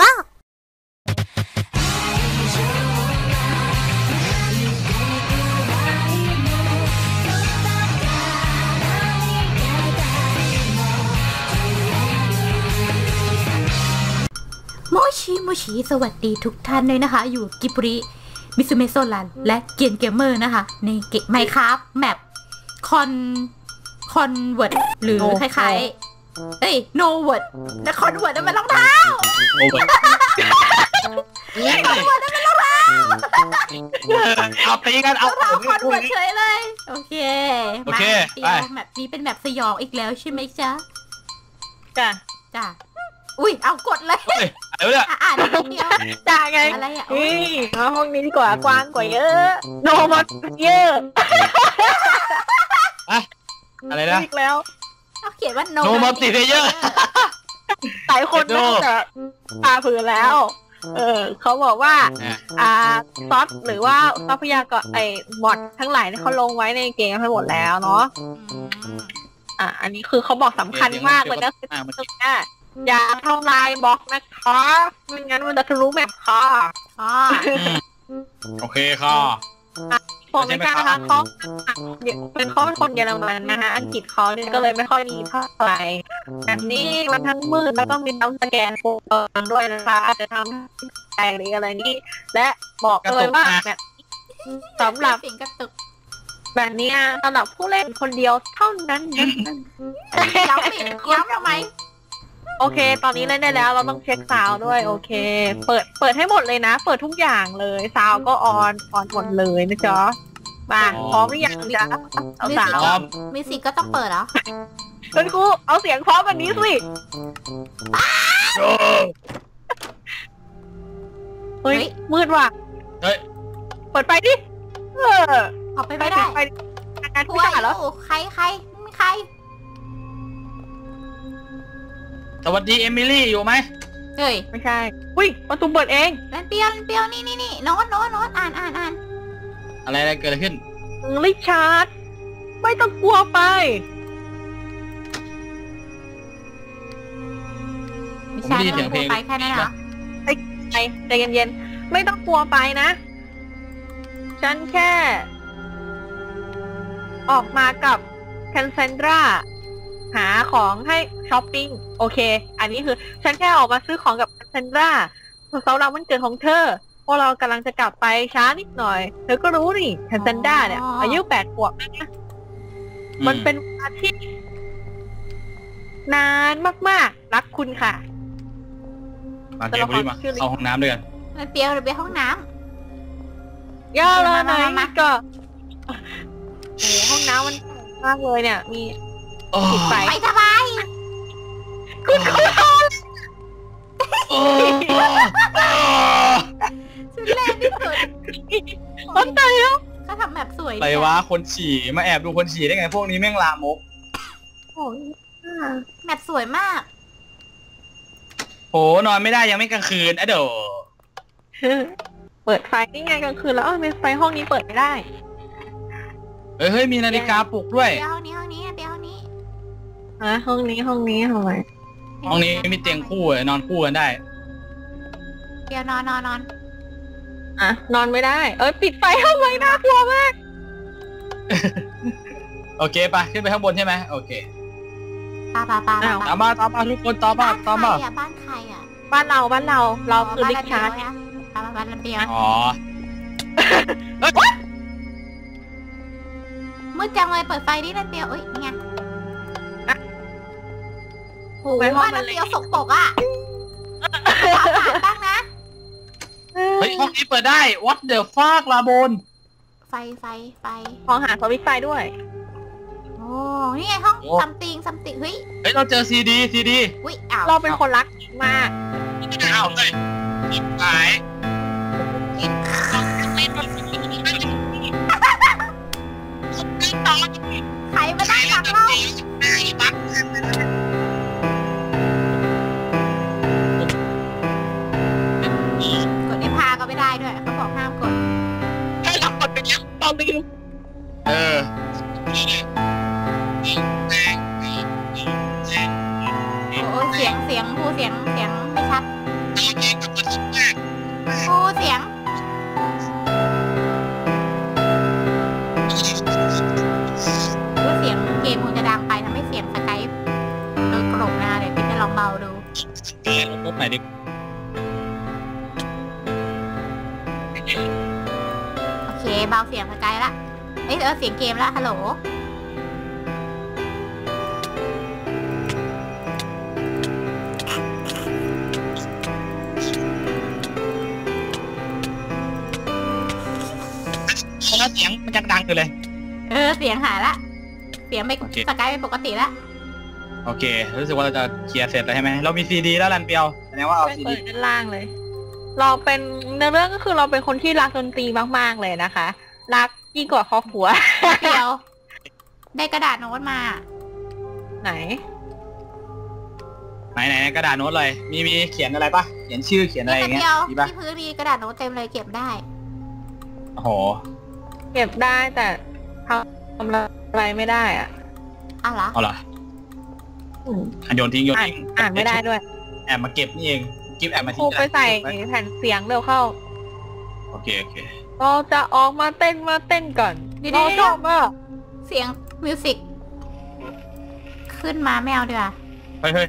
บ้าโมชิโมชิสวัสดีทุกท่านเลยนะคะ อยู่กิบริ มิซูเมโซลัน และเกียนเกมเมอร์นะคะ ในเกมไมครับแมปคอนคอนเวิร์ดหรือ No คล้ายๆ เอ้ย No Words แต่ Converse นั่นมันรองเท้า โอ้ยเอาตีกันเอารองเท้า Converseเฉยเลย โอเคโอเคมาเดียวไป map นี้เป็นแบบสยองอีกแล้วใช่ไหมจ๊ะจ้ะจ้ะอุ้ยเอากดเลยเฮ้ยอะไรวะเนี่ยอะอ่านนิดเดียวจ้าไงอะไรอะนี่มาห้องนี้ดีกว่ากว้างกว่าเยอะโนมาเยอะอะไรนะอีกแล้วเขาเขียนว่า no No multiplayer หลายค นเดี๋ยวน่าจะตาเผือแล้ว เออเขาบอกว่าอะอ่าซอสหรือว่าทรัพยากรไอ้มอดทั้งหลายเนี่ยเขาลงไว้ในเกมให้หมดแล้วเนาะอืมอะอันนี้คือเขาบอกสำคัญมากเลยก็คืออะเมื่อตรกี้งเนี้ยอย่าทำลายบล็อกนะคะไม่งั้นมันจะทะลุแมปค่ะอ๋อโอเคค่ะ ผมไม่กล้านะคะเขาเป็นเขาเป็นคนเยอรมันนะคะอังกฤษเขาเนี่ยก็เลยไม่ค่อยดีเท่าไหร่แบบนี้มันทั้งมืดแล้วก็มีน้ำสแกนโฟนด้วยนะคะอาจจะทำให้หรืออะไรนี่และบอกเลยว่าแบบสำหรับเสียงกระตุกแบบเนี้ยสำหรับผู้เล่นคนเดียวเท่านั้นนะย้ำอีกย้ำทำไมโอเค ตอนนี้เล่นได้แล้ว เราต้องเช็ค sound ด้วย โอเค เปิด เปิดให้หมดเลยนะ เปิดทุกอย่างเลย sound ก็ on on หมดเลยนะจ๊ะ มาพร้อมหรือยังจ๊ะเอา sound พร้อม music ก็ต้องเปิดเหรอคุณครูเอาเสียงพร้อมแบบนี้สิโอ้เฮ้ยเฮ้ยมืดว่ะเฮ้ย เปิดไฟดิเออออกไปไม่ได้ปิไฟงานหัผู้วชายเหรออยู่ใครใครไม่มีใคร สวัสดีเอมิลี่อยู่ไหมเฮ้ยไม่ใช่ อุ้ยประตูเปิดเองนั่นเปียวนั่นเปียวนี่นี่นี่โน้ตโน้ตโน้ตอ่านอ่านอ่าน อะไรอะไรเกิดอะไรขึ้นริชาร์ดไม่ต้องกลัวไปวิชาผมได้ยินเรื่องเสีพูยดงเพลงไปแค่นั้นเหรอใจใจเย็นๆไม่ต้องกลัวไปนะ ฉันแค่ ออกมากับแคนเซนดราหาของให้ช้อปปิ้งโอเค อันนี้คือ ฉันแค่ออกมาซื้อของกับแคนเซนดราสำหรับวันเกิดของเธอ พวกเรากำลังจะกลับไปช้านิดหน่อย เธอก็รู้นี่แคนเซนดราเนี่ยอายุแปดขวบแล้วนะมันเป็นเวลาที่นานมากๆ รักคุณค่ะ มาเกมบุรีมาเข้าห้องน้ำด้วยกันนั่นเปียวเดี๋ยวไปห้องน้ย่าละไหนมามามา ก็โอ้โหห้องน้ำมันมากเลยเนี่ย มี โอ้ ปิดไฟำไปทำไมคุณครู ที่สุดต้นใจแล้วเขาทำแบบสวยดีอะไรวะคนฉี่มาแอบดูคนฉี่ได้ไง พวกนี้แม่งลามกโอ้ยแบบสวยมาก โหนอนไม่ได้ยังไม่กลางคืนอะเดี๋ยวเปิดไฟนี่ไงกลางคืนแล้วเอ้ยทำไมไฟห้องนี้เปิดไม่ได้เฮ้ยเฮ้ยมีนาฬิกาปลุกด้วย เปียวห้องนี้ห้องนี้เปียวห้องนี้ฮะห้องนี้ห้องนี้ทำไมห้องนี้มีเตียงคู่เลยนอนคู่กันได้ เปียวนอนนอนนอน อะนอนไม่ได้ เอ้ยปิดไฟทำไมน่ากลัวมาก โอเคไปขึ้นไปข้างบนใช่ไหมโอเคปาปาปาปาตามมาตามมาทุกคนตามมาบ้านตามใครมาอะบ้านใครอะบ้านเราบ้านเราเราคือริชาร์ดนะปาปาปาลำเปียวอ๋อมืดจังเลยเปิดไฟดิลำเปียวเอ้ยนี่ไงโหไปห้องบ้านมันลำเลยเปียวสกปรกอะสะอาดบ้างนะ เฮ้ยห้องนี้เปิดได้ what the fuck ลาโบนไฟไฟไฟมองหาสวิตช์ไฟด้วย โอ้นี่ไงห้องโอ้ something something เฮ้ยเฮ้ยเราเจอซีดีซีดีอุ้ยอ้าวเราเป็นคนรักมากอ้าวเฮ้ยชิบหายใครมานั่งหลังเรา ไปยังตอนลืมเออโอ้ยเสียงเสียงผู้เสียงเสียงไม่ชัดโอ้เสียงว่าเสียงเกมคงจะดังไปทำให้เสียงสกายโดนกลบหน้าเดี๋ยวพี่จะลองเบาดูเออปุ๊บไหนดิ เคเบาเสียงสกายละเอ้ยเออเสียงเกมละฮัลโหลเพราะว่าเสียงมันยังดังอยู่เลย เออเสียงหายละ เสียงไม่โอเค สกายเป็นปกติละโอเค รู้สึกว่าเราจะเคลียร์เสร็จแล้วใช่ไหมเรามีซีดีแล้วรันเปียวแสดงว่าเอาไปซีเปิดีดด้านล่างเลย เราเป็นในเรื่องก็คือเราเป็นคนที่รักดนตรีมากๆเลยนะคะ รักยิ่งกว่าครอบครัวเดียว ได้กระดาษโน้ตมา ไหน ไหนไหนไหนกระดาษโน้ตเลยมีมีเขียนอะไรปะเขียนชื่อเขียนอะไรอย่างเงี้ยเดียวมีปะที่พื้นมีกระดาษโน้ตเต็มเลยเก็บได้โอ้โหเก็บได้แต่ทำอะไรไม่ได้อะอ้าวเหรอเอาเหรออืมอะโยนทิ้งโยนอ่านทิ้งอ่านไม่ได้ด้วย แอบมาเก็บนี่เอง กิฟแอบมาคทิ้รูงไปใส่ว้แผ่นเสียงเร็วเข้า โอเคโอเคเราจะออกมาเต้นมาเต้นก่อนเดี๋ยวเราเดี๋ยวชอบมากเสียงมิวสิกขึ้นมาไม่เอาดีกว่าเฮ้ยเฮ้ย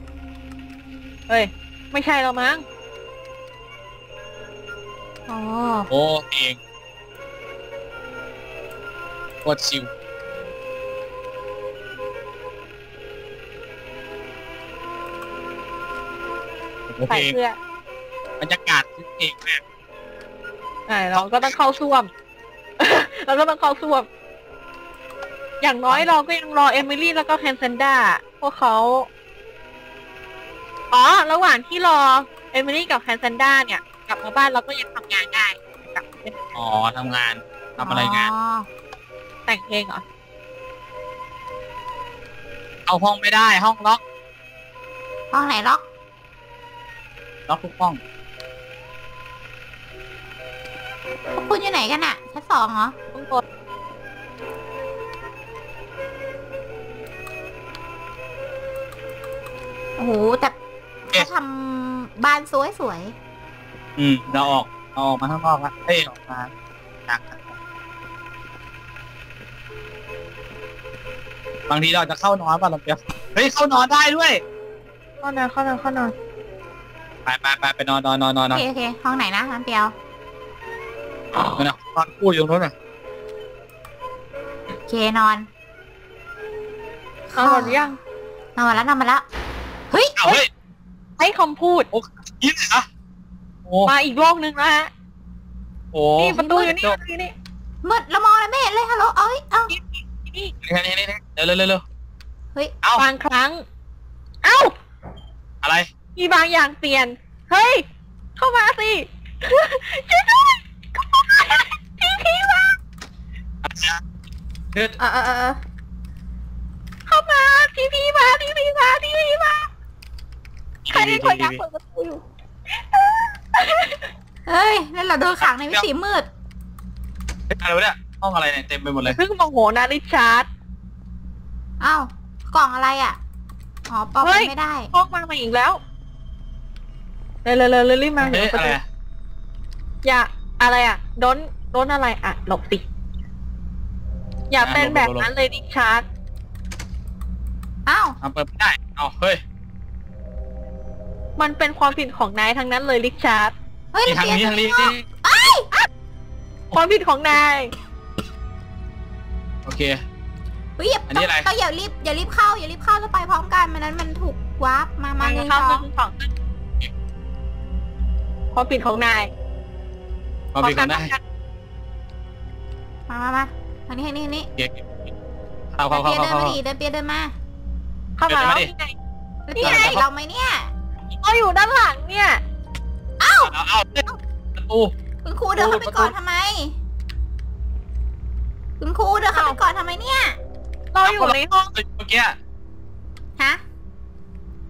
เฮ้ย ไม่ใช่เรามั้งโอ้โอ้เองโคตรชิว โอเคใส่เสื้อบรรยากาศเองแบบอ่าเราก็ต้องเข้าซ่วม เราก็ต้องเข้าซ่วม อย่างน้อยเราก็ยังรอเอมิลี่แล้วก็แคนเซนด้าพวกเขาอ๋อระหว่างที่รอเอมิลี่กับแคนเซนด้าเนี่ยกลับมาบ้านเราก็ยังทำงานได้กลับมาเป็นอ๋อทำงานทำอะไรงาน แต่งเพลงเหรอเอาห้องไม่ได้ห้องล็อกห้องไหนล็อก ล็อกทุกห้องพวกคุณอยู่ไหนกันอะชั้นสองเหรอต้องกดโอ้โหแต่เขาทำบ้านสวยสวยอืมเราออกเราออกมาข้างนอกละเอ้ยออกมาจากบางทีเราจะเข้านอนป่ะเราเปียวเฮ้ยเข้านอนได้ด้วย เข้านอนเข้านอนเข้านอน ไปไปไปไปนอนนอนนอนนอนโอนอนเคโอเคห้องไหนนะน้ำเปียวนอนนอนกู้อยู่ตรงนู้นน่ะโอเคนอนเอาหมดหรือยังนอนมาแล้วนอนมาแล้วเฮ้ยเอาเฮ้ยให้คำพูดยินเหรอโอ้มาอีกโลกหนึ่งแล้วฮะโหนี่ประตูอยู่นี่ประตูอยู่นี่มืดแล้วมองอะไรไม่เห็นเลยฮัลโหลเอ้ยเอ้านี่นี่นี่นี่เร็วเร็วเร็วเร็วเฮ้ยเอาบางครั้ง เอ้าอะไร มีบางอย่างเปลี่ยน เฮ้ย เข้ามาสิช่วยด้วยเข้ามาพี่พี่มาอะไรนะคือเออเออเออเข้ามาพี่พี่มาพี่พี่มาพี่พี่มาใครเป็นคนยักเปิดประตูอยู่เฮ้ยแล้วเราโดนขังในมิติมืดเฮ้ยอะไรวะเนี่ยห้องอะไรเนี่ยเต็มไปหมดเลยเพิ่งโมโหนะริชาร์ดเอ้ากล่องอะไรอะอ๋อปอกเฮ้ยไม่ได้ห้องมามาอีกแล้ว เร็วเร็วเร็วเร็วรีบมาเฮ้ยประอะไรตูอะอย่าอะไรอะโดนโดนอะไรอะ หลบสิอย่าเป็นแบบนั้นเลยริชาร์ดเอ้าทำเปิดไม่ได้เอาเฮ้ย มันเป็นความผิดของนายทั้งนั้นเลยริชาร์ดเฮ้ยนี่เราทางเปลี่ยนนี้ทางนี้นี่ความผิดของนาย โอเคเฮ้ยอย่าอันนี้อะไรต้องอย่ารีบอย่ารีบเข้าอย่ารีบเข้าแล้วไปพร้อมกันมันนั้นมันถูกวาร์ปมามาหนึ่งเข้าสองหนึ่งสอง ความผิดของนายความผิดของได้ป้องกันมามามาทางนี้ทางนี้ทางนี้โอเคเข้าเข้าเปีเข้ายเดิเข้านเข้ามาดิเดินเปียเดินมา เข้ามาแล้วเดี๋ยวนี่ไงแล้วนี่เปียไงเห็นเราไหมเนี่ยเขาอยู่ด้านหลังเนี่ยเอาเอาประตูคุณครูเดินเข้าไปก่อนทำไม คุณครูเดินเข้าไปก่อนทำไมเนี่ยเราอยู่ในห้องเมื่อกี้ฮะ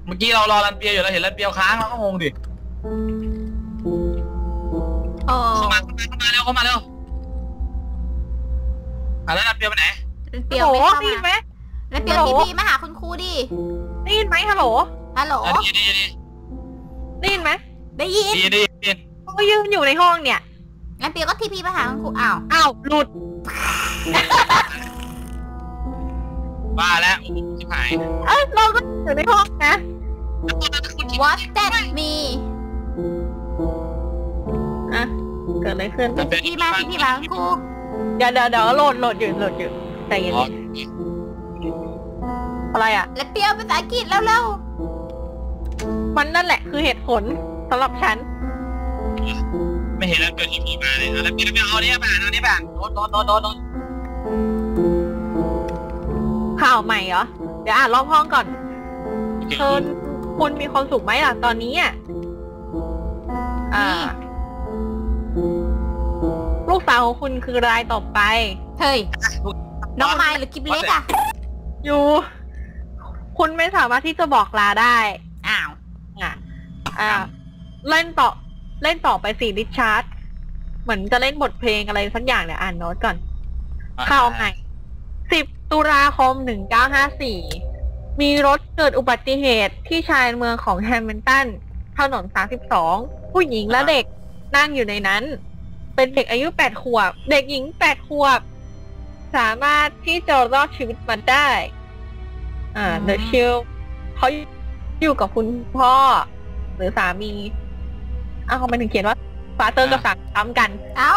เมื่อกี้เรารอรันเปียวอยู่เราเห็นรันเปียวค้างเราก็งงดิ โอ้เข้ามาเข้ามาเข้ามาเร็วเข้ามาเร็วอะแล้วรันเปียวไปไหนเปียวโอ้ไม่โหเข้าได้ยินมาไหมแล้วเปียวฮัลโหลทีพีมาหาคุณครูดิได้ยินไหมฮัลโหลฮัลโหลอะดีดีดีได้ยินไหมได้ยินดีดีดีก็ยืนอยู่ในห้องเนี่ยงั้นเปียวก็ทีพีมาหาคุณครูอ้าวอ้าวหลุดบ้าแล้วโอ้โหชิบหายเอ้ยเราก็อยู่ในห้องนะ What that me อะ เกิดอะไรขึ้น มันเป็นทีพีมาทีพีมาคุณครูเดี๋ยวเดี๋ยวเดี๋ยวโหลดโหลดอยู่โหลดอยู่แต่เย็นอ๋อๆอะไรอะ และเปียวภาษาอังกฤษแล้วเร็วมันนั่นแหละคือเหตุผลสำหรับฉัน ไม่เห็นแล้วเป็นทีพีมาเลยอะไรเป็นเอาเนี่ยป่ะเอาเนี่ยป่ะโดนโดนโดนโดนโดนข่าวใหม่เหรอ เดี๋ยวอ่านรอบห้องก่อนโอเคเชิญคุณมีความสุขไหมล่ะตอนนี้อะอ่าลู กสาวของคุณคือรายต่อไป เฮ้ย น้องไม้หรือกิบเล็กอะอยู่ คุณไม่สามารถที่จะบอกลาได้ อ้าวอะอ่าเล่นต่อ เล่นต่อไปสี่ดิชาร์ดเหมือนจะเล่นบทเพลงอะไรสักอย่างเนี่ยอ่านโน้ตก่อนข่าวใหม่10ตุลาคม1954มีรถเกิดอุบัติเหตุที่ชายเมืองของแฮมิลตันถนน32ผู้หญิงและเด็กนั่งอยู่ในนั้น เป็นเด็กอายุ8ขวบ เด็กหญิง8ขวบ สามารถที่จะรอดชีวิตมาได้ อ่าเดอะชิลเขาอยู่กับคุณพ่อ หรือสามีอ้าวเขาไม่ถึงเขียนว่าฟาเตอร์กับสามีซ้ำกัน เอ้า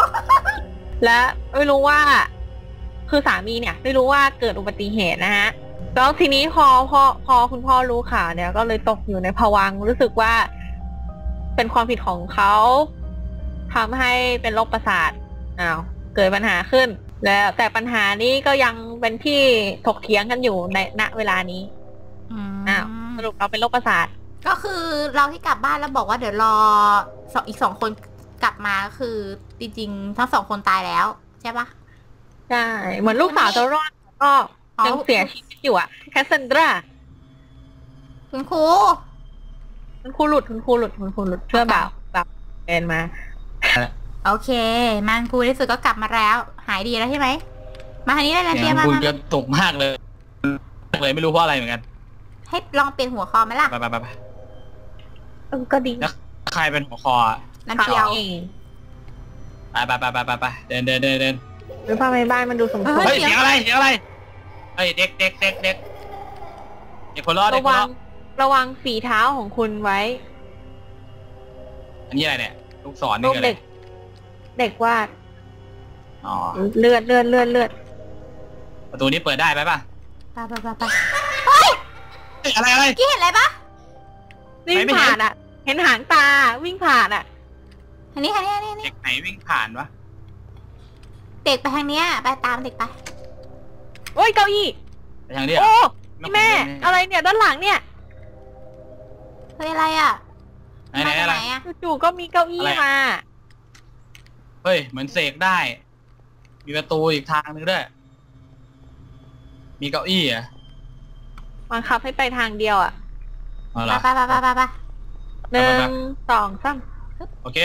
และไม่รู้ว่า คือสามีเนี่ย ไม่รู้ว่าเกิดอุบัติเหตุนะฮะแล้วทีนี้พอพอพอคุณพ่อรู้ข่าวเนี่ย ก็เลยตกอยู่ในภวังค์รู้สึกว่า เป็นความผิดของเขา ทำให้เป็นโรคประสาทอ้าวเกิดปัญหาขึ้น แล้วแต่ปัญหานี้ก็ยังเป็นที่ถกเถียงกันอยู่ในณเวลานี้อ้าวสรุปเราเป็นโรคประสาท ก็คือเราที่กลับบ้านแล้วบอกว่าเดี๋ยวรอสองอีกสองคนกลับมาก็คือจริงๆทั้งสองคนตายแล้วใช่ปะใช่เหมือนลูกสาวจะรอดก็อ๋อยังเสียชีวิตอยู่อะแคสเซนดราคุณครูคุณครูหลุดคุณครูหลุดคุณครูหลุดเพื่อแบบแบบเอ็นมา โอเค มังครูในที่สุดก็กลับมาแล้ว หายดีแล้วใช่ไหม มาทางนี้ได้เลยเสีเปียยงมาคุยมากันตกมากเลย เลยไม่รู้เพราะอะไรเหมือนกัน ให้ลองเปลี่ยนหัวคอไหมล่ะ ไปไปไปไปเออก็ดีแล้วใครเป็นหัวคออะนั่นเปียวเองไปไปไปไปไปไปเดินเดินเดินเดินหรือผ้าไม้บ้านมันดูสมควรเฮ้ยเสียงอะไรเสียงอะไร เฮ้ยเด็กเด็กเด็กเด็กเด็กคนรอดเด็ระกคนวัรงอดระวังฝีเท้าของคุณไว้ อันนี้อะไรเนี่ย ลูกศรรูนี่ปคืออะไรเด็ก เด็กวาดอ๋อเลือดเลือดเลือดเลือดประตูนี้เปิดได้ไหมป่ะไปไปไปไปเฮ้ยอะไรอะไรกี้เห็นอะไรปะวิ่งไม่เห็น ผ่านอะ เห็นหางตาวิ่งผ่านอะ อันนี้อันนี้อันนี้อันนี้เด็กไหนวิ่งผ่านวะเด็กไปทางเนี้ยไปตามเด็กไป โอ้ยเก้าอี้ไปทางนี้เหรโอ้อนี่แม่ อะไรเนี่ยด้านหลังเนี่ย เฮ้ยอะไรอะ ไหนไหนมาจากอะไรไหนอะจู่ๆก็มีเก้าอี้อะไรมา เฮ้ยเหมือนเสกได้ มีประตูอีกทางนึงด้วย มีเก้าอี้เหรอะบังคับให้ไปทางเดียวอะเอาเหรไปอไปไปไปไปไปหนึ่งสองสามโอเค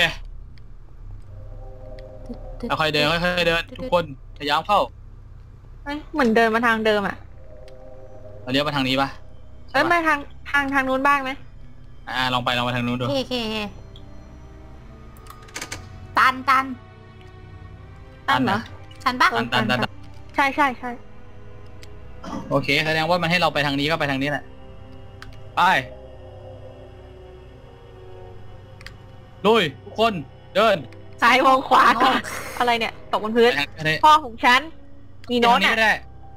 ค่อยๆเดินค่อยๆเดินทุกคนพยายามเข้าเอ้ยเหมือนเดินมาทางเดิมอะเราเลี้ยวมาทางนี้ปะเอ้ยใช่ไปปะทางทางทางนู้นบ้างไหม อ่าลองไปลองไปทางนู้นดูโอเคโอเคโอเคตันตันตั้นเหรอฉันปะตันตันตันตันใช่ใช่ใช่โอเคแสดงว่ามันให้เราไปทางนี้ก็ไปทางนี้แหละไปลุยทุกคนเดินซ้ายวงขวาก่อนอะไรเนี่ยตกบนพื้ไปนทางนี้พ่อของฉัน มีโน้ตไปทางอะไม่ได้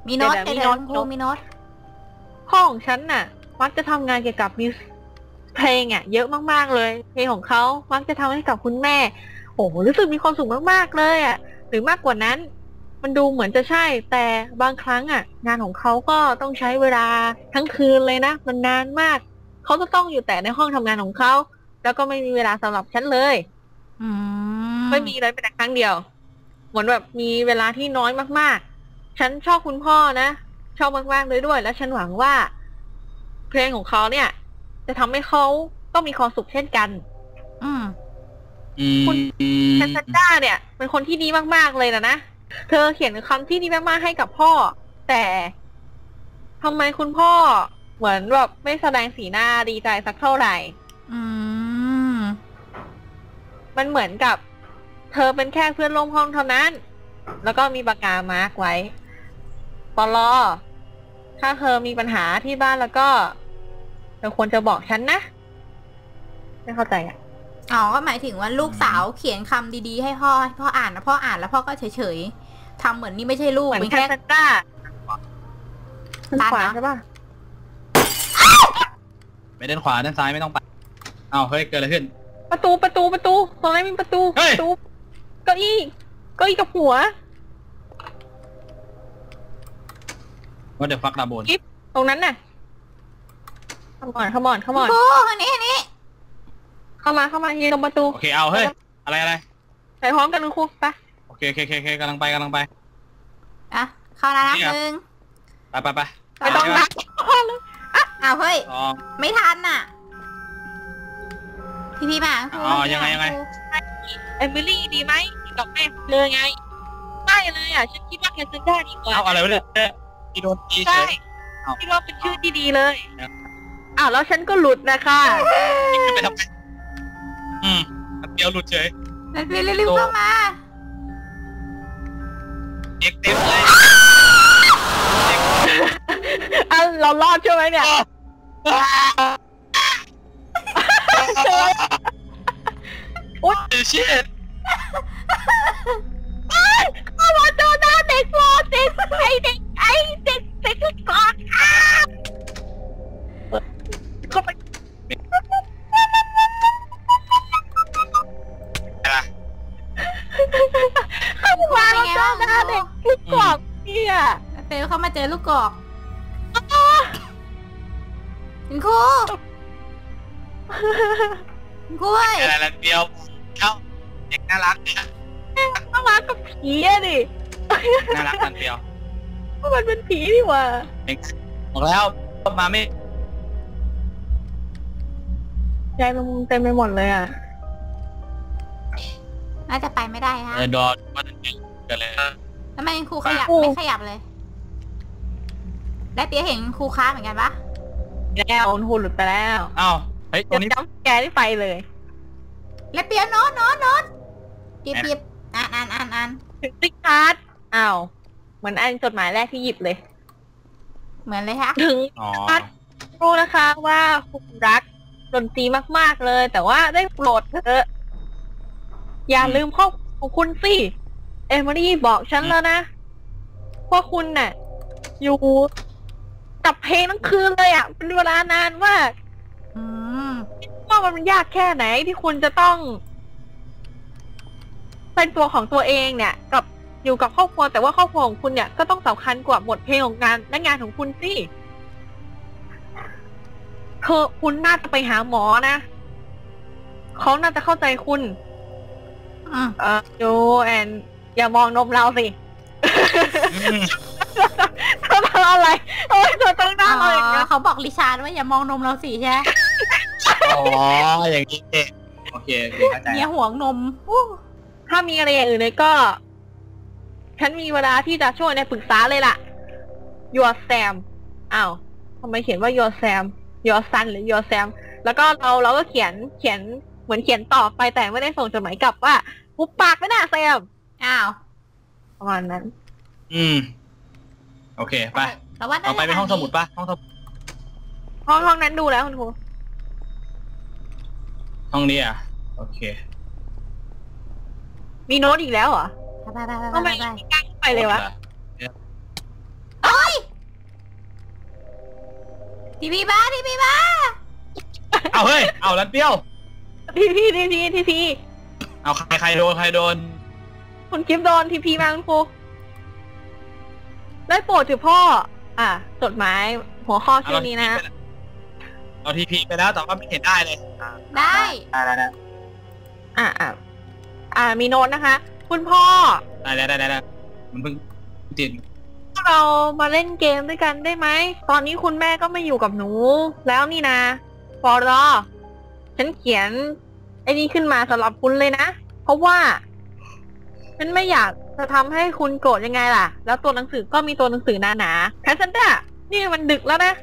มีโน้ตเดี๋เดี๋ยยววๆเดี๋ยวมีคุณโน้ตครูมีโน้ตพ่อของฉันน่ะ มักจะทำงานเกี่ยวกับมิวสิ เพลงอะเยอะมากๆเลย เพลงของเขามักจะทำให้กับคุณแม่ โอ้โหรู้สึกมีความสุขมากๆเลยอะ หรือมากกว่านั้น มันดูเหมือนจะใช่ แต่บางครั้งอะ งานของเขาก็ต้องใช้เวลาทั้งคืนเลยนะ มันนานมาก เขาจะต้องอยู่แต่ในห้องทำงานของเขา แล้วก็ไม่มีเวลาสำหรับฉันเลยอืมไม่มีเลยเป็นแต่ครั้งเดียว เหมือนแบบมีเวลาที่น้อยมากๆ ฉันชอบคุณพ่อนะชอบมากๆเลยด้วย และฉันหวังว่า เพลงของเขาเนี่ย จะทำให้เขาต้องมีความสุขเช่นกัน อืมอืมคุณแคสซันด้าเนี่ย เป็นคนที่ดีมากๆเลยนะนะ เธอเขียนคำที่ดีมากๆให้กับพ่อ แต่ทำไมคุณพ่อเหมือนแบบไม่แสดงสีหน้าดีใจสักเท่าไหร่ อืม มันเหมือนกับ เธอเป็นแค่เพื่อนร่วมห้องเท่านั้น แล้วก็มีปากกามาร์กไว้ปลอถ้าเธอมีปัญหาที่บ้านแล้วก็ เธอควรจะบอกฉันนะ ไม่เข้าใจอะ อ๋อ ก็หมายถึงว่าลูกสาวเขียนคำดีๆ ให้พ่อให้พ่ออ่านนะพ่ออ่านแล้วพ่อก็เฉยๆทำเหมือนนี่ไม่ใช่ลูกเหมือนเป็นแคแค่สซันดราตัดขวาเหรอใช่ป่ะ ไปด้านขวาด้านซ้ายไม่ต้องไปอ้าวเฮ้ยเกิดอะไรขึ้น ประตูประตูประตูตรงนั้นมีประตูเฮ้ย ประตูเก้าอี้เก้าอี้กับหัว ว่าเดี๋ยวฟักดาโบนตรงนั้นน่ะ ขมอนขมอนขมอนครูอันนี้อันนี้เข้ามาเข้ามายืนตรงประตู โอเคเอาเฮ้ย อะไรอะไรไปพร้อมกันคุณครูไปโอเคโอเคโอเคโอเคกำลังไปกำลังไปอะเข้าแล้วนะนี่เหรอหนึ่งไปไปไปไม่ต้องไปนับอ้าวเฮ้ยสองไม่ทันน่ะ พี่พี่มาครูอ๋อยังไงยังไงครูเอมิลี่ดีไหมกับแม่เลยไงไม่เลยอะ ฉันคิดว่าแคสเซนด้าดีกว่า เอาอะไรวะเนี่ยที่โดนตีเฉใช่ยเอาคิดว่าเป็นชื่อที่ดีเลยครับ อ้าวแล้วฉันก็หลุดนะคะจะไปทำไมอืมเดียวหลุดเฉยนั่นพี่รีบๆเข้ามาเด็กเต็มเลยอะเรารอดใช่ไหมเนี่ยโอ้ยชิตเข้ามาเจอหน้าเด็กรอเด็กไอเด็กไอเด็กเด็กลูกกอก ยเฟลเข้ามาเจอลูกกอกคุณครูคุณครูเว้ยอะไรละเดียวเข้าเด็กน่ารักเนี่ยเข้ามากับผีอะดิน่ารักมันเดียวว่ามันเป็นผีนี่หว่าเด็กบอกแล้วมาไม่ยายมันเต็มไปหมดเลยอะน่าจะไปไม่ได้ฮะเออดอว่าจะเกิดอะไร ทำไมครูขยับครู ไม่ขยับเลย และเปียเห็นครูค้าเหมือนกันปะแล้วคุณครูหลุดไปแล้วอ้าวเฮ้ยตรจะงนี้จำแกที่ไปเลย และเปียโน้ตโน้ตโน้ตหยิบหยิบอ่านอ่านอ่านอ่านถึงติ๊กการ์ดอ้าวเหมือนอันจดหมายแรกที่หยิบเลย เหมือนเลยฮะ ถึง อ๋อ รู้นะคะว่าคุณรักดนตรีมาก ๆ เลย แต่ว่าได้โปรดเถอะอย่าลืมครอบครัวของคุณสิ เอมิลี่บอกฉันแล้วนะว่าคุณน่ะ อยู่กับเพลงทั้งคืนเลยอะเป็นเวลานานมากอืมว่ามันยากแค่ไหนที่คุณจะต้อง เป็นตัวของตัวเองเนี่ย กับอยู่กับครอบครัวแต่ว่าครอบครัวของคุณเนี่ยก็ต้องสำคัญกว่าบทเพลงของงานและงานของคุณสิเธอคุณน่าจะไปหาหมอนะเขาน่าจะเข้าใจคุณอืมเอ อดูแอนอย่ามองนมเราสิอืมเธอทำอะไรโอ้ยเธอต้องหน้าเราอย่างอ๋เงี้อยเขาบอกลิชาร์ดว่าอย่ามองนมเราสิใช่ไหมอ๋อ อย่างนี้เองโอเคโอเคเข้าใจเมียแล้วห่วงนมอู้ถ้ามีอะไรอย่างอื่นเลยก็ ฉันมีเวลาที่จะช่วยในปรึกษาเลยล่ะ your Sam อ้าวทำไมเขียนว่า your Sam your son หรือ your Sam แล้วก็เราเราก็เขียนเขียนเหมือนเขียนตอบไปแต่ไม่ได้ส่งจดหมายกลับว่าปุบปากไม่น่าแซม อ้าวประมาณนั้น อืม โอเค ไป แต่ว่าต่อไปเป็นห้องสมุดปะห้องสมุดห้องห้องนั้นดูแล้วคุณครูห้องนี้อะ โอเค มีโน้ตอีกแล้วเหรอไปไปไปทำไปไมไปกล้าไปเลยวะทีพีบ้าทีพีบ้าเอาเฮ้ย เอาลันเปรี้ยวทีพีทีพีทีพีเอาใครใครโดนใครโดน คุณกิฟต์โดนทีพีมาคุณครูได้โปรดถือพ่อ อะจดหมายหัวข้อชื่อนี้นะ เอาทีพีไปแล้วแต่ว่าไม่เห็นได้เลยอ่าได้ ได้ได้ได้อะอะอะมีโน้ตนะคะ คุณพ่อได้ได้ได้ได้ได้มันเพิ่งติดเรามาเล่นเกมด้วยกันได้ไหม ตอนนี้คุณแม่ก็ไม่อยู่กับหนู แล้วนี่นะปอรอฉันเขียน ไอ้นี่ขึ้นมาสำหรับคุณเลยนะ เพราะว่า ฉันไม่อยากจะทำให้คุณโกรธยังไงล่ะ แล้วตัวหนังสือก็มีตัวหนังสือหนาหนาแคสซันด้านี่มันดึกแล้วนะ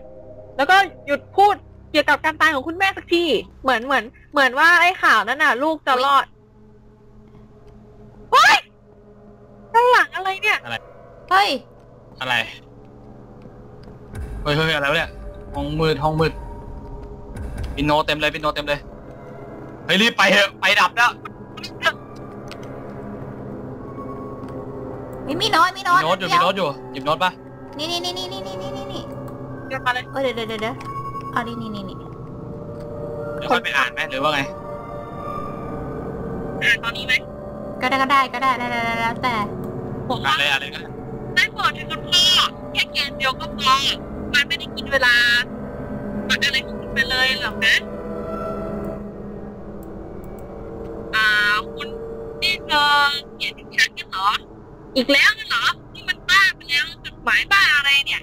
แล้วก็หยุดพูดเกี่ยวกับการตายของคุณแม่สักที เหมือนเหมือน เหมือนว่าไอ้ข่าวนั้นน่ะ ลูกจะรอดเฮ้ยด้านหลังอะไรเนี่ยเฮ้ย อะไร เฮ้ยเฮ้ยอะไรวะเนี่ย ห้องมืดห้องมืดปินโนเต็มเลยปินโนเต็มเลย เฮ้ยรีบไปเถอะ ไปดับแล้ว มีมีโน้ตมีโน้มีตโน้ตอยู่เดี๋มียวโน้ตอยู่หยิบโน้ตปะนี่นี่นี่นี่นี่นี่นี่นี่เดี๋ยวมาเลยเออเดี๋ยวเดี๋ยวเดี๋ยวเดี๋ยวเอานี่นี่นี่นี่เดี๋ยวค่อยไปอ่านไหมหรือว่าไงอ่านตอนนี้ไหมก็ได้ก็ได้ก็ได้ได้ได้ได้แล้วแต่ผมอ่าว่านเลยอ่านเลยก็ได้ได้โปรดเถอะคุณพ่อแค่เกมเดียวก็พอมันไม่ได้กินเวลามันอะไรของคุณไปเลยหรอกนะอ่าคุณนี่เธอเขียนถึงฉันกันเหรอ อีกแล้วเหรอนี่มันบ้าไปแล้วจดหมายบ้าอะไรเนี่ย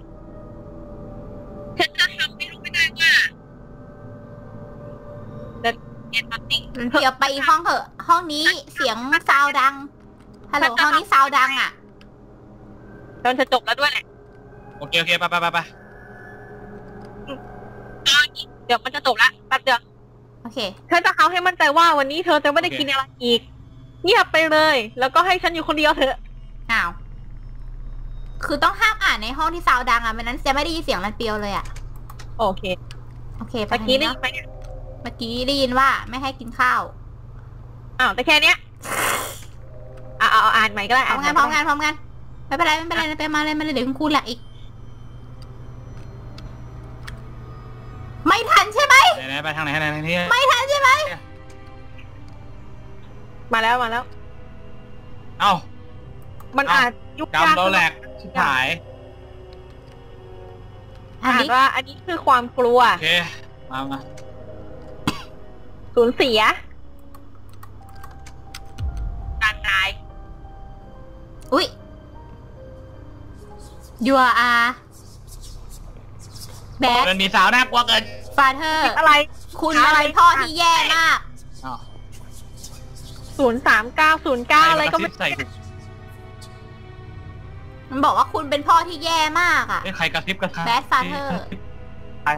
ฉันจะทำไม่รู้ไม่ได้ว่าแต่เขียนมาติ้งมันเพียวไปอีกห้องเถอะ ห้องนี้เสียงซาวดังฮัลโหลห้องนี้ซาวดังอะจนจะจบแล้วด้วยแหละโอเค โอเคไปไปไปไปเดี๋ยวมันจะจบละแป๊บเดียวโอเคเธอจะเขาให้มั่นใจว่าวันนี้เธอจะไม่ได้กินอะไรอีกเงียบไปเลย แล้วก็ให้ฉันอยู่คนเดียวเถอะ อ้าว คือต้องห้ามอ่านในห้องที่ซาวดังอะไม่นั้นจะไม่ได้ยินเสียงมันเปียวเลยอะ โอเค โอเคไปเมื่อทางกี้นี้ได้เนาะยินไหมเนี่ยเมื่อกี้ได้ยินว่าไม่ให้กินข้าว อ้าวแต่แค่เนี้ยอ่าเอาเอาอ่านใหม่ก็ได้พร้อมใหกันพร้อมกันพร้อมกันไม่เป็นไรไม่เป็นไรไปมาเลยมาเลยเดี๋ยวคุณครูแหละอีก ไม่ทันใช่ไหมไหนๆไปทางไหนทางไหนทางนี้ไม่ทันใช่ไหมมาแล้วมาแล้ว เอ้า มันเอ้าอาจยุบยากจำเราแหลกชิบหายอันอ่านนี้ว่าอันนี้คือความกลัว โอเคมามาสูญเสีย การตาย อุ้ย you are bad มันมีสาวน่ากลัวเกิน father อะไรคุณอะไรเป็นพ่อที่แย่มากอ้าวศูนย์สามเก้าศูนย์เก้าอะไรก็ไม่ใส่หู มันบอกว่าคุณเป็นพ่อที่แย่มากอะเอ้ยใครกระซิบกระซาบ Bad father อ๋อ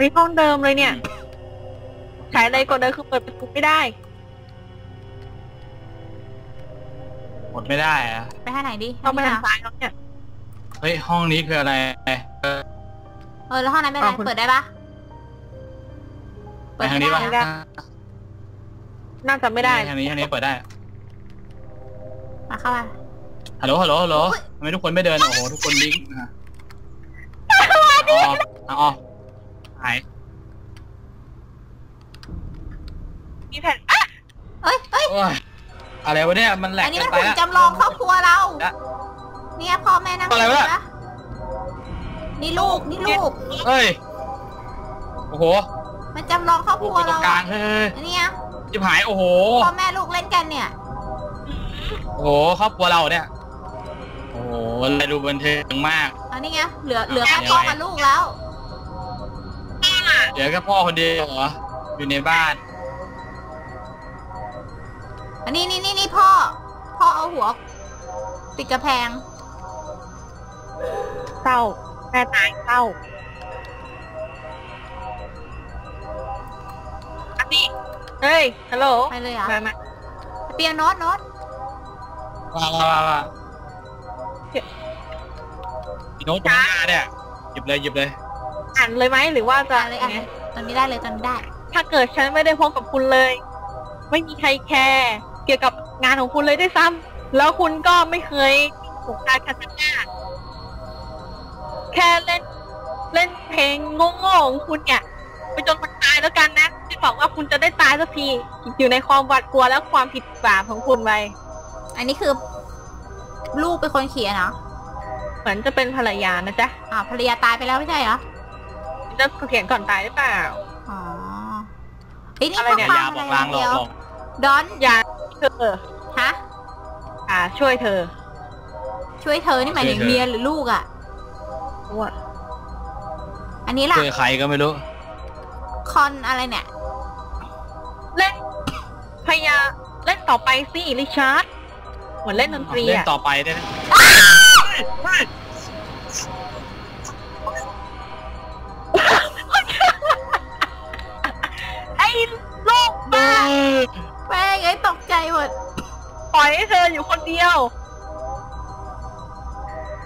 รีห้องเดิมเลยเนี่ย ใช้อะไรกดเดิมคือเปิดประตูไม่ได้ หมดไม่ได้อะไปทางไหนดิต้องไปทาทางงนี้เหรอซ้ายแล้วเนี่ย เฮ้ยห้องนี้คืออะไรเออเออแล้วห้องนั้นเป็นอะไร อ้าวคุณ เปิดได้ปะไปทางนี้ปะเปิดไม่ได้ น่าจะไม่ได้ ทางนี้ทางนี้เปิดได้ มาเข้ามา ฮัลโหลฮัลโหลฮัลโหลอุ๊ยทำไมทุกคนไม่เดิน โอ้โห ทุกคนลิงก์อะอ๋ออ๋อหาย มีแผ่นอะเอ้ยเอ้ยโอ้ย อะไรวะเนี่ย มันแหลกอันนี้เกิมันนไปหุ่นละ จำลองครอบครัวเรา ละ เนี่ยพ่อแม่นั่งอะไรวะเนี่ยปนี่ลูกนี่ลูกเฮ้ย โอ้โหมันจำลองครอบลูคกรัวอยู่ตรเรางกลาอะงเฮ้ยอันเนี้ยจิบหาย โอ้โห พ่อแม่ลูกเล่นกันเนี่ย โอ้โห ครอบครัวเราเนี่ย โอ้โหอะไรดูบันเทิงมาก อันนี้ไงเหลือเหลือแค่ยังไงพ่อกับลูกแล้วเดี๋ยวแค่พ่อคนเดียวเหรออยู่ในบ้าน อันนี้นี่นี่นี่พ่อ พ่อเอาหัว ติดกระแพงเศร้าแม่ตายเศร้าอันนี้เฮ้ยฮัลโหลไปเลยเหรอะมามาเปียโน้ตโน้ตว้าวว้าวว้า วอีโน้ตตรงหน้าเนี่ยหยิบเลยหยิบเลย อ่านเลยไหมหรือว่าจะอ่านเลยอ่านเลยตอนนี้ได้เลยตอนนี้ได้ ถ้าเกิดฉันไม่ได้พบกับคุณเลย ไม่มีใครแคร์เกี่ยวกับงานของคุณเลยด้วยซ้ำแล้วคุณก็ไม่เคยถูกการคัดหน้าแค่เล่น เล่นเพลงโง่ๆของคุณเนี่ยไปจนมันตายแล้วกันนะที่บอกว่าคุณจะได้ตายสักทีอยู่ในความหวาดกลัวและความผิดบาปของคุณไปอันนี้คือ ลูกเป็นคนเขียนเนาะเหมือนจะเป็นภรรยานะจ๊ะอ่าวภรรยาตายไปแล้วไม่ใช่เหรอจะเขียนก่อนตายหรือเปล่าอ๋อเฮ้ยนี่อะไรข้อเนี่ยควาอยามบอกอะไรลางหลอเดีกยวหลอกดอนอย่าเธอฮะอ่า ช่วยเธอ ช่วยเธอนี่หมายถึงเมียหรือลูกอะว่าอันนี้ล่ะช่วยใครก็ไม่รู้ คอนอะไรเนี่ย เล่นพยายามเล่นต่อไปสิริชาร์ด เหมือนเล่นดนตรีเล่นอะต่อไปได้ไหมไอ้โลกบ้าแม่งเเลยตกใจหมดปล่อยให้เธออยู่คนเดียว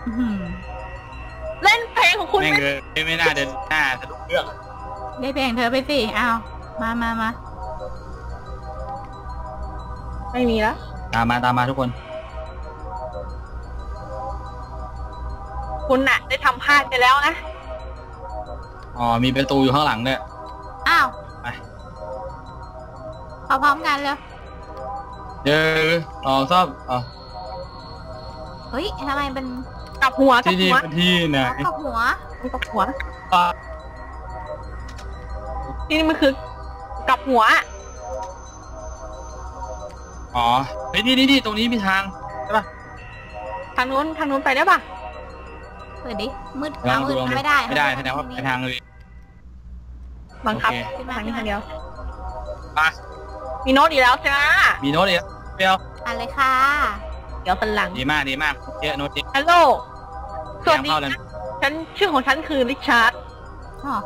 อื้อหือเล่นเพลงของคุณแม่งไม่เลยไม่น่าเดินหน้าสะดุดเรื่องได้แบ่งเธอไปสิเอามามามาไม่มีแล้ว ตามมาตามมาทุกคน คุณน่ะ ได้ทำพลาดไปแล้วนะ อ๋อ มีประตูอยู่ข้างหลังด้วยอ้าวไป พอพร้อมกันเลยเดี๋ยวลองซ่อมอ๋อเฮ้ยทำไมเป็นกลับหัวกลับที่นี่หัวเป็นที่ไหนกับหัวกลับหัว อะที่นี่มันคือกลับหัวอ๋ อเฮ้ยนี่นี่นี่ตรงนี้มีทางทางนู้นทางนู้นไปได้ปะเปิดดิมืดลอเอางมืดูดลองดูไม่ได้ไม่ได้แสดงว่าไปทางเลยบังคับโอเคทางนี้ทางเดียวมามีโน้ตอีกแล้วจ้ามีโน้ตอีกเดียวอ่านเลยค่ะ เดี๋ยวสันหลังดีมากดีมากเยอะโน้ตเยอะฮัลโหลสวัสดีเข้าแล้วนะฉันชื่อของฉันคือริชาร์ดอ๋อ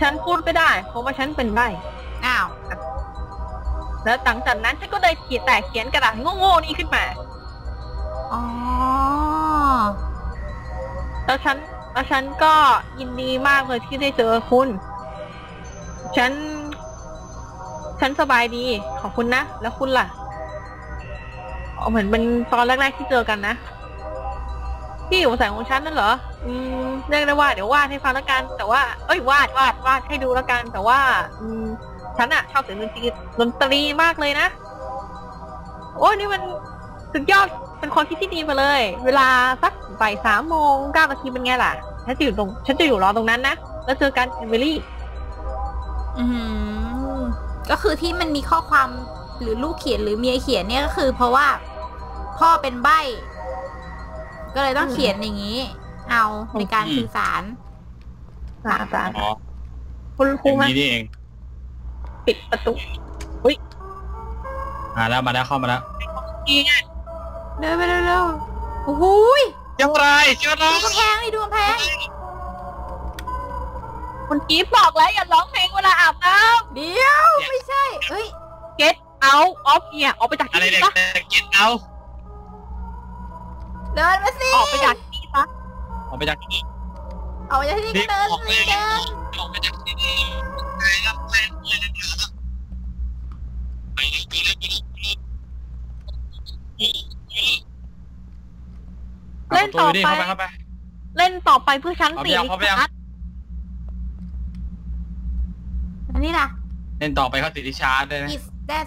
ฉันพูดไม่ได้ เพราะว่าฉันเป็นใบอ้าว แล้วหลังจากนั้นฉันก็เลยเขียนแต่เขียนกระดาษโง่ๆนี้ขึ้นมา อ๋อ แล้วฉันแล้วฉันก็ยินดีมากเลยที่ได้เจอคุณ ฉัน ฉันสบายดี ขอบคุณนะ แล้วคุณล่ะอ๋อเหมือนเป็นตอนแรกๆที่เจอกันนะที่อยู่สายของฉันนั่นเหรอ อืมเรียกได้ว่าเดี๋ยววาดให้ฟังแล้วกัน แต่ว่า เอ้ยวาดวาดวาดให้ดูแล้วกัน แต่ว่า อืม ฉันอะชอบเสียงดนตรีดนตรีมากเลยนะ โอ้ยนี่มันสุดยอดเป็นความคิดที่ดีไปเลย เวลาสักบ่ายสามโมงเก้านาทีเป็นไงล่ะ ฉันจะอยู่ตรง ฉันจะอยู่รอตรงนั้นนะ แล้วเจอกันเอมิลี่ อืมก็คือที่มันมีข้อความหรือลูกเขียนหรือเมียเขียนเนี่ยก็คือ เพราะว่าพ่อเป็นใบ้ ก็เลยต้องอืมเขียนอย่างนี้ เอาในการสื่อสารสามสามอ๋อคุณคอรูย่างมานี้นี่เอง ปิดประตูมาแล้วมาแล้วเข้ามาแล้วดีไงเดินไปเร็วๆโอ้โหยยังไรเจ้าน้อดูงกำแพงนี่ดูกำแพงคุณกีฟบอกแล้วอย่าร้องเพลงเวลาอาบน้เดี๋ยวไม่ใช่เอ้ยำ get out of here ออกไปจากอะไรที่เด็นี่กซะเก็ตเอาเดินมาสิออกไปจากที่นี่ซะออกไปจากที่นี่ออกจากที่นี่ก็เดินออกไปสิเดินออกไปจากที่นี่ไงแล้วแม่ง เลยนะไปเล่นต่อดิไปเข้าไป เข้าไป เล่นต่อไปเพื่อฉันพร้อมสิยังพร้อมยังริชาร์ดอันนี้ล่ะ เล่นต่อไปเขาติดที่ชาร์จด้วยนะ is that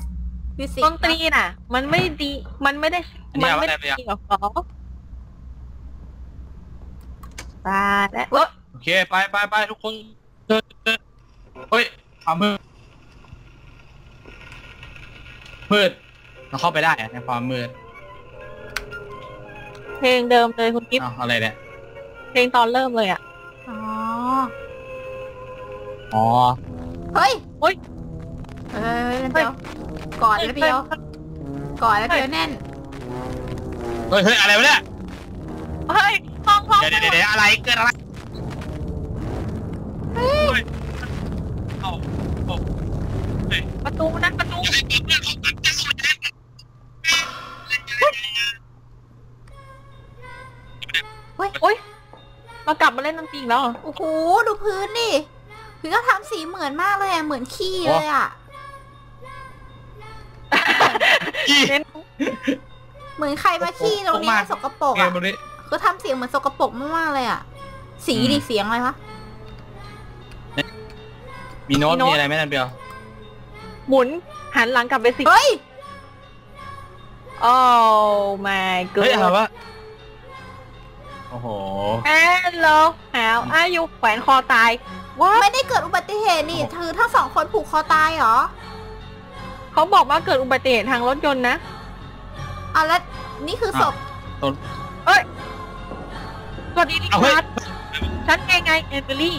music ดนตรีน่ะ มันไม่ดี มันไม่ได้ อันนี้มัเอาไม่อะไรได้ไปอะเกี่ยวกับตายแล้วเอ้ยโอเค ไปไปไปทุกคน ความมืดมืดเราเข้าไปได้อะในความมืดเพลงเดิมเลยคุณกิฟอ้าวอะไรเนี่ยเพลงตอนเริ่มเลยอะอ๋อ อ๋อเฮ้ยเฮ้ยเอ้ยเดี๋ยวกอดแล้วเดียวกอดแล้วเดียวแน่น เฮ้ยเฮ้ยอะไรวะเนี่ยเฮ้ยห้องห้องเดี๋ยวเดี๋ยวเดี๋ยวอะไรเกิดอะไรเฮ้ยเอา ประตูนั้นประตูอย่าไปเปิดเรื่องของมันเจ้านะโอ๊ยเรากลับมาเล่นดนตรีอีกแล้วเหรอโอ้โหดูพื้นดิพื้นก็ทำสีเหมือนมากเลยอะเหมือนขี้เลยอะอีเล่นเหมือนใครมาขี้ตรงนี้โอ้โหมันสกปรกเกมอะมันนี้คือทำเสียงเหมือนสกปรกมากๆเลยอะสีอืมดิเสียงอะไรวะมีโน้ตมีโน้ตมีอะไรไหมนันเปียว หมุนหันหลังกลับไปสิ เฮ้ย โอ้ my เฮ้ยอะไร god วะโอ้โห hello how are you แขวนคอตายว้าไม่ได้เกิดอุบัติเหตุนี่คือทั้งสองคนผูกคอตายเหรอเขาบอกว่าเกิดอุบัติเหตุทางรถยนต์นะ เอาแล้วนี่คือศพสวัสดีลิเอาเฮ้ย ชาร์ดฉันไงไงเอมิลี่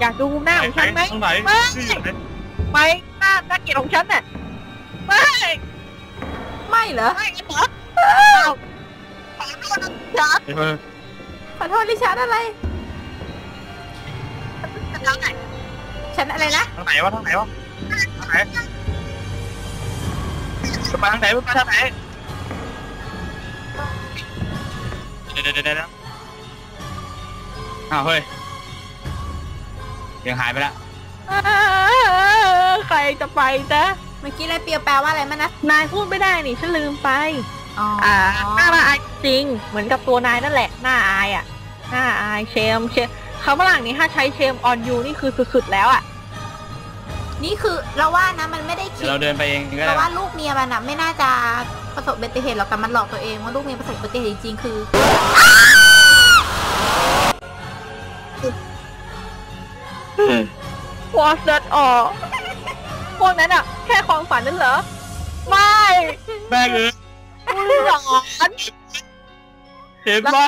อยากดูหน้าของฉันไหมตรงไหนไม่ชื่ออะไรไปหน้าหน้าเกลียดของฉันน่ะไม่ไม่เหรอไม่กันเหรออ้าวขอโทษนะชาร์ดเฮ้ยขอโทษดิฉันอะไรจะทำไหนฉันอะไรนะทางไหนวะทางไหนวะทางไหนจะไปทางไหนไปทางไหนเดี๋ยวเดี๋ยวเดี๋ยวเดี๋ยวอ้าวเฮ้ย ยังหายไปละใครจะไปจ๊ะเมื่อกี้อะไรเปียวแปลว่าอะไรมันนะ นายพูดไม่ได้นี่ฉันลืมไปอ๋ออ่าหน้าอายจริง เหมือนกับตัวนายนั่นแหละ หน้าอายอะ หน้าอายเชมเชมคำฝรั่งนี้ถ้าใช้เชมออนยูนี่คือสุดๆแล้วอะ นี่คือเราว่านะมันไม่ได้คิเดี๋ยดวเราเดินไปเองก็เราได้ว่าลูกเมียมันอะไม่น่าจะประสบอุบัติเหตุหรอกแต่มันหลอกตัวเองว่าลูกเมียประสบอุบัติเหตุจริงๆคือ วอสเดตออพวกนั้นอะแค่ความฝันนั่นเหรอ ไม่แม่งเออหลอนเห็นไหม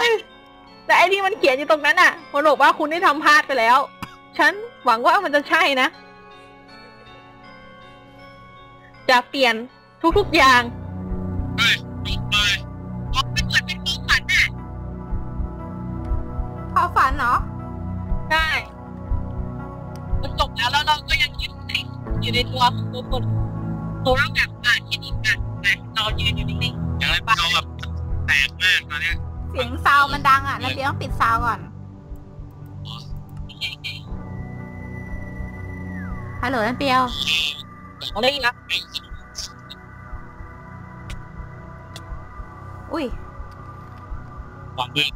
แต่ไอ้ที่มันเขียนอยู่ตรงนั้นอะมันบอกว่าคุณได้ทำพลาดไปแล้ว ฉันหวังว่ามันจะใช่นะ จะเปลี่ยนทุกๆอย่างพอฝันเนาะใช่ มันจบแล้วแล้วเราก็ยังยืนอยู่ในตัวของตัวคนตัวเราแบบอ่านคิดอีกอะแต่เรายืนอยู่นิ่งอย่างไรบ้างเราแบบแตกมากตอนเนี้ยเสียงซาวมันดังอะแล้วเดี๋ยวต้องปิดซาวก่อนฮัลโหลนั่นเปียวๆเราได้ยินแล้วอุ้ยความมืด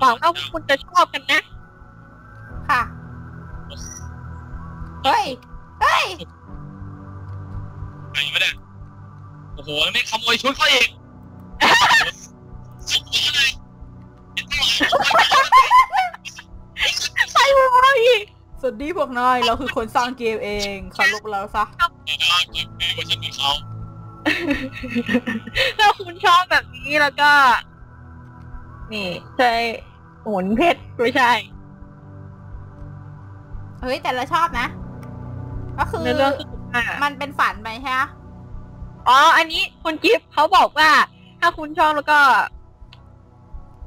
หวังว่าคุณจะชอบกันนะค่ะ เฮ้ย เฮ้ยไอ้ไม่ได้โอ้โหแล้วไม่ขโมยชุดเขาอีกใช่ไหมสวัสดีพวกนาย เราคือคนสร้างเกมเองเคารพเราซะถ้าคุณชอบแบบนี้แล้วก็ นี่ ใช่หมุนเพชรไม่ใช่ เฮ้ย แต่เราชอบนะ ก็คือในเรื่องคืออะมันเป็นฝันไปใช่ไหมอ๋อ อันนี้คุณกิฟต์เขาบอกว่า ถ้าคุณชอบแล้วก็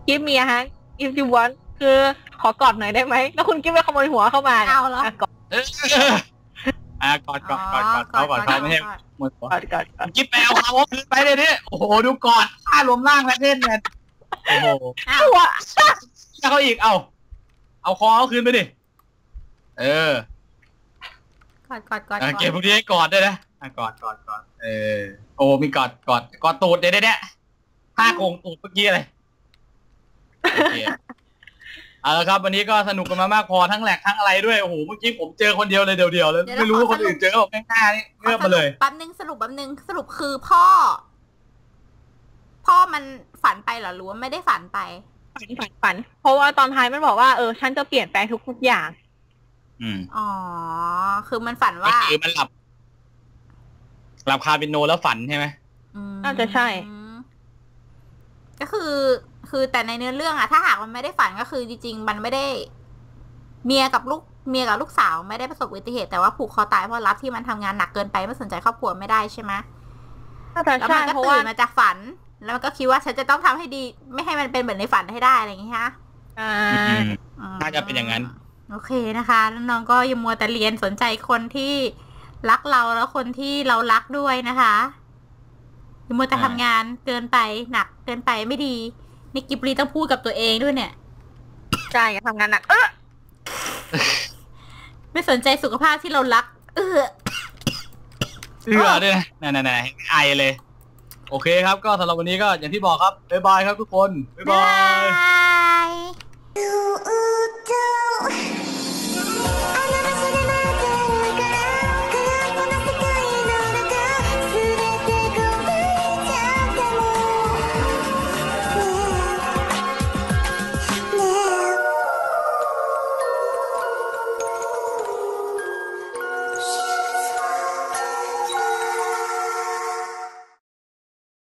กิฟต์เมียฮะ if you want คือขอกอดหน่อยได้ไหม แล้วคุณกิฟต์ไปขโมยหัวเข้ามานี่ยเอาเหรอะกอดเอออะกอดกอดกอดกอดเขากอดเขาไม่ใช่มือหัวกอดกอดกอดกิ๊บแปลเขาคืนไปเลยนี่โอ้โหดูกอดท่ารวมร่างและเล่นเนี่ยโอ้โหอ้าวหัวถ้าเขาอีกเอา เอาคอเขาคืนไปดิเออ กอดกอดกอดอะกอดเก็บพวกนี้ให้กอดด้วยนะอะกอดกอดกอดเออโอ้มีกอดกอดกอดตูดเดี๋ยวเดี๋ยวเดี๋ยวท่าโกงตูดเมื่อกี้อะไรโอเคเอาละครับวันนี้ก็สนุกกันมามากพอทั้งแหลกทั้งอะไรด้วยโอ้โหเมื่อกี้ผมเจอคนเดียวเลยเดียวๆเลยไม่รู้ว่าคนอื่นเจอแบบง่ายๆนี่เงือบมาเลยแป๊บนึงสรุปแป๊บนึงสรุปคือพ่อ พ่อมันฝันไปเหรอหรือว่าไม่ได้ฝันไปฝันฝันฝัน เพราะว่าตอนท้ายมันบอกว่าเออฉันจะเปลี่ยนแปลงทุกๆอย่าง อืมอ๋อ คือมันฝันก็ว่าคือมันหลับ หลับคาบิโนแล้วฝันใช่ไหมอืมน่าจะใช่ ก็คือ คือแต่ในเนื้อเรื่องอะถ้าหากมันไม่ได้ฝันก็คือจริงๆ มันไม่ได้ เมียกับลูกเมียกับลูกสาวไม่ได้ประสบอุบัติเหตุแต่ว่าผูกคอตายเพราะรับที่มันทำงานหนักเกินไปไม่สนใจครอบครัวไม่ได้ใช่ไหมน่าจะแล้วใช่มันก็เพราะตื่ว่านมาจากฝัน แล้วมันก็คิดว่าฉันจะต้องทำให้ดี ไม่ให้มันเป็นเหมือนในฝันให้ได้อะไรอย่างงี้ฮะอ่าอืมอืมน่าจะเป็นอย่างนั้น โอเคนะคะแล้วน้องก็ยังมัวแต่เรียนสนใจคนที่รักเราแล้วคนที่เรารักด้วยนะคะยังมัวแต่อ่าทำงานเกินไปหนักเกินไปไม่ดีนี่กิบลีต้องพูดกับตัวเองด้วยเนี่ยใช่ทำงานหนักเออไม่สนใจสุขภาพที่เรารัก เออเอื้อด้วยนะนั่นๆๆไอเลย โอเคครับ ก็สำหรับวันนี้ก็อย่างที่บอกครับบ๊ายบายครับทุกคนบ๊ายบายบาย